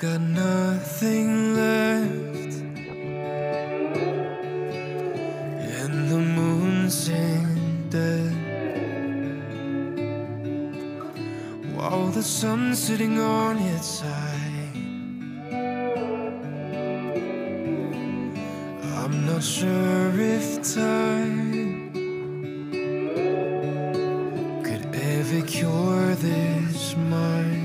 Got nothing left, and the moon's dead. While the sun's sitting on its side, I'm not sure if time could ever cure this mind.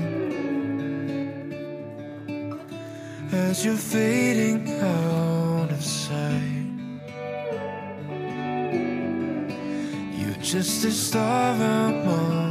As you're fading out of sight, you're just a star on my